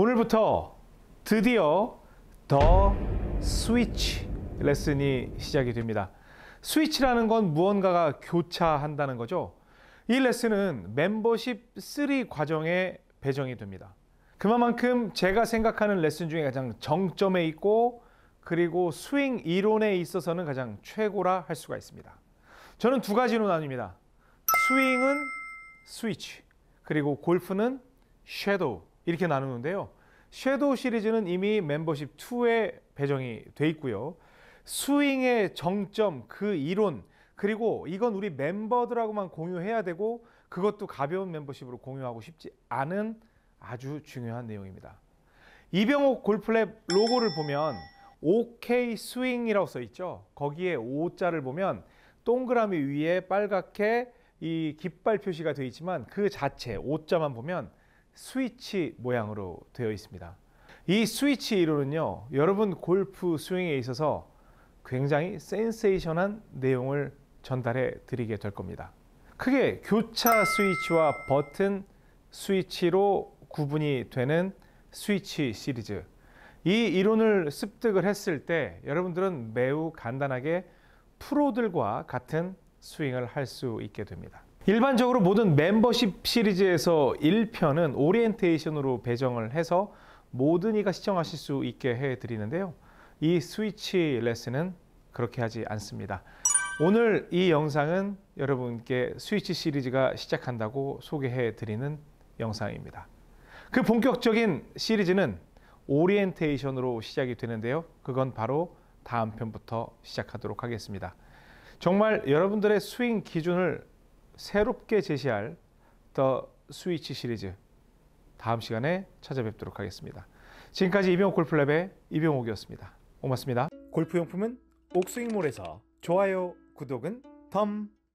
오늘부터 드디어 더 스위치 레슨이 시작이 됩니다. 스위치라는 건 무언가가 교차한다는 거죠. 이 레슨은 멤버십 3 과정에 배정이 됩니다. 그만큼 제가 생각하는 레슨 중에 가장 정점에 있고 그리고 스윙 이론에 있어서는 가장 최고라 할 수가 있습니다. 저는 두 가지로 나뉩니다. 스윙은 스위치, 그리고 골프는 섀도우 이렇게 나누는데요. 섀도우 시리즈는 이미 멤버십 2에 배정이 돼 있고요. 스윙의 정점, 그 이론, 그리고 이건 우리 멤버들하고만 공유해야 되고 그것도 가벼운 멤버십으로 공유하고 싶지 않은 아주 중요한 내용입니다. 이병옥 골프랩 로고를 보면 OK 스윙이라고 써 있죠. 거기에 O자를 보면 동그라미 위에 빨갛게 이 깃발 표시가 되어 있지만 그 자체 O자만 보면 스위치 모양으로 되어 있습니다. 이 스위치 이론은요, 여러분 골프 스윙에 있어서 굉장히 센세이션한 내용을 전달해 드리게 될 겁니다. 크게 교차 스위치와 버튼 스위치로 구분이 되는 스위치 시리즈. 이 이론을 습득을 했을 때 여러분들은 매우 간단하게 프로들과 같은 스윙을 할 수 있게 됩니다. 일반적으로 모든 멤버십 시리즈에서 1편은 오리엔테이션으로 배정을 해서 모든 이가 시청하실 수 있게 해 드리는데요. 이 스위치 레슨은 그렇게 하지 않습니다. 오늘 이 영상은 여러분께 스위치 시리즈가 시작한다고 소개해 드리는 영상입니다. 그 본격적인 시리즈는 오리엔테이션으로 시작이 되는데요. 그건 바로 다음 편부터 시작하도록 하겠습니다. 정말 여러분들의 스윙 기준을 새롭게 제시할 더 스위치 시리즈 다음 시간에 찾아뵙도록 하겠습니다. 지금까지 이병옥 골프랩의 이병옥이었습니다. 고맙습니다. 골프용품은 옥스윙몰에서 좋아요, 구독은 덤